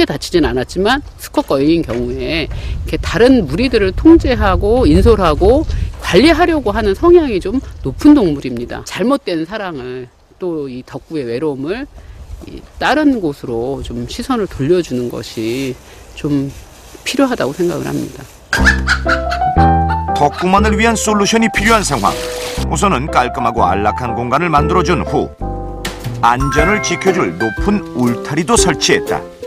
크게 다치진 않았지만 수컷 거위인 경우에 이렇게 다른 무리들을 통제하고 인솔하고 관리하려고 하는 성향이 좀 높은 동물입니다. 잘못된 사랑을 또 이 덕구의 외로움을 이 다른 곳으로 좀 시선을 돌려주는 것이 좀 필요하다고 생각을 합니다. 덕구만을 위한 솔루션이 필요한 상황. 우선은 깔끔하고 안락한 공간을 만들어준 후 안전을 지켜줄 높은 울타리도 설치했다.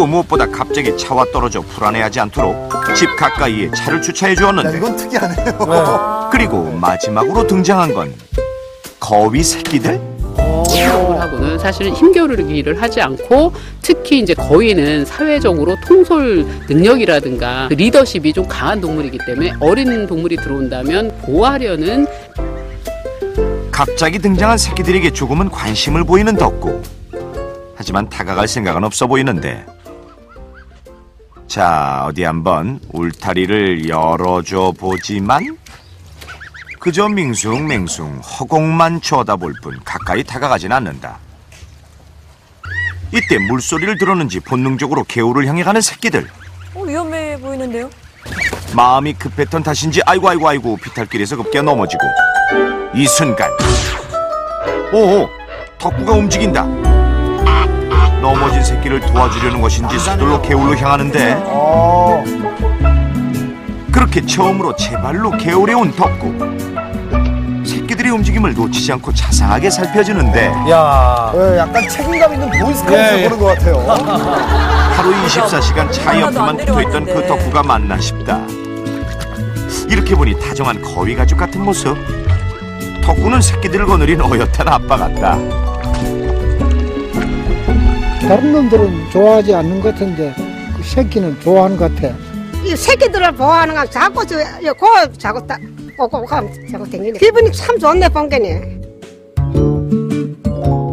그리고 무엇보다 갑자기 차와 떨어져 불안해하지 않도록 집 가까이에 차를 주차해 야, 주었는데 이건 특이하네요. 그리고 마지막으로 등장한 건 거위 새끼들? 동물하고는 사실 힘겨루기를 하지 않고 특히 이제 거위는 사회적으로 통솔 능력이라든가 그 리더십이 좀 강한 동물이기 때문에 어린 동물이 들어온다면 보호하려는 갑자기 등장한 새끼들에게 조금은 관심을 보이는 덕구. 하지만 다가갈 생각은 없어 보이는데. 자, 어디 한번 울타리를 열어줘 보지만 그저 밍숭맹숭 허공만 쳐다볼 뿐 가까이 다가가진 않는다. 이때 물소리를 들었는지 본능적으로 개울을 향해 가는 새끼들. 어, 위험해 보이는데요? 마음이 급했던 탓인지 아이고 아이고 아이고 비탈길에서 급기야 넘어지고 이 순간 오 덕구가 움직인다 넘어진 새끼를 도와주려는 것인지 서둘러 개울로 향하는데 어, 그렇게 처음으로 제 발로 개울에 온 덕구 새끼들의 움직임을 놓치지 않고 자상하게 살펴주는데 야. 예, 약간 책임감 있는 보이스카우트 예, 예. 보는 것 같아요. 하루 24시간 차 하나도 옆에만 안 붙어있던 그. 덕구가 맞나 싶다 이렇게 보니 다정한 거위 가죽 같은 모습 덕구는 새끼들을 거느린 어엿한 아빠 같다 다른 놈들은 좋아하지 않는 것 같은데 그 새끼는 좋아하는 것 같아. 이 새끼들을 보호하는 건 자꾸 저, 요, 고, 자꾸 따, 오고, 가면 자꾸 댕기네. 기분이 참 좋네, 본게니.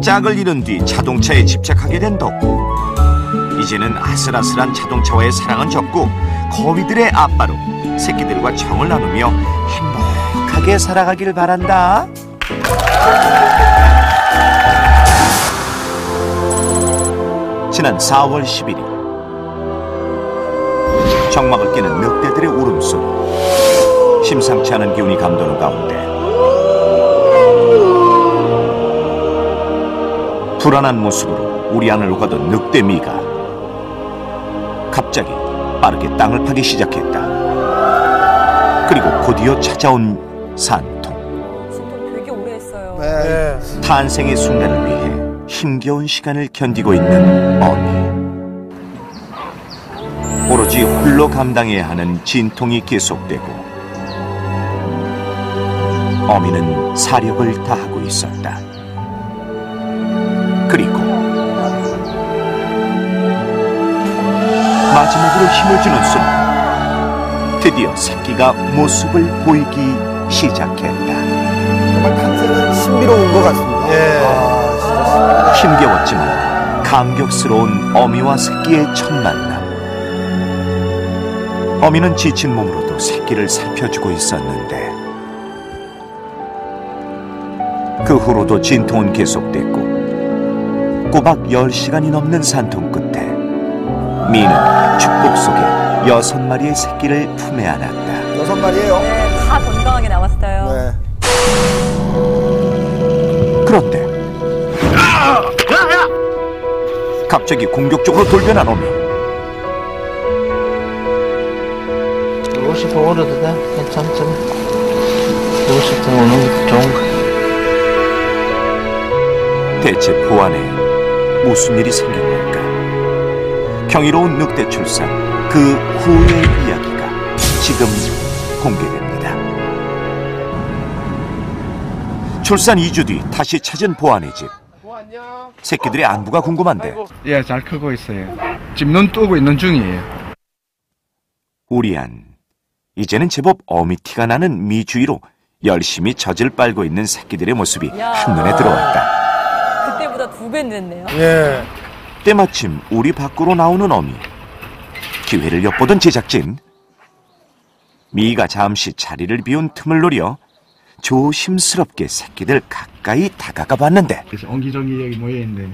짝을 잃은 뒤 자동차에 집착하게 된 덕구 이제는 아슬아슬한 자동차와의 사랑은 접고 거위들의 아빠로 새끼들과 정을 나누며 행복하게 살아가길 바란다 지난 4월 11일 정막을 깨는 늑대들의 울음소리 심상치 않은 기운이 감도는 가운데 불안한 모습으로 우리 안을 오가던 늑대 미가 갑자기 빠르게 땅을 파기 시작했다. 그리고 곧이어 찾아온 산통. 진통 되게 오래 했어요. 네. 예. 탄생의 순간을 위해 힘겨운 시간을 견디고 있는 어미. 오로지 홀로 감당해야 하는 진통이 계속되고 어미는 사력을 다하고 있었다. 그리고 마지막으로 힘을 주는 순간 드디어 새끼가 모습을 보이기 시작했다. 정말 탄생은 신비로운 것 같습니다. 예. 아, 힘겨웠지만 감격스러운 어미와 새끼의 첫 만남. 어미는 지친 몸으로도 새끼를 살펴주고 있었는데 그 후로도 진통은 계속됐고 꼬박 10시간이 넘는 산통 끝에 미는 축복 속에 여섯 마리의 새끼를 품에 안았다. 여섯 마리예요. 네, 다 건강하게 나왔어요. 네. 갑자기 공격적으로 돌변한 어미. 보고 싶어 오래도 돼. 괜찮잖아. 보고 싶어 오는 게 좋은 거야. 대체 보안에 무슨 일이 생긴 걸까? 경이로운 늑대 출산 그 후의 이야기가 지금 공개됩니다. 출산 2주 뒤 다시 찾은 보안의 집. 새끼들의 안부가 궁금한데 예, 잘 크고 있어요. 지금 눈 뜨고 있는 중이에요. 우리안 이제는 제법 어미티가 나는 미주위로 열심히 젖을 빨고 있는 새끼들의 모습이 야. 한눈에 들어왔다. 그때보다 두 배 늦네요. 예. 때마침 우리 밖으로 나오는 어미. 기회를 엿보던 제작진. 미가 잠시 자리를 비운 틈을 노려 조심스럽게 새끼들 가까이 다가가 봤는데. 그래서 옹기종기 여기 모여 있는데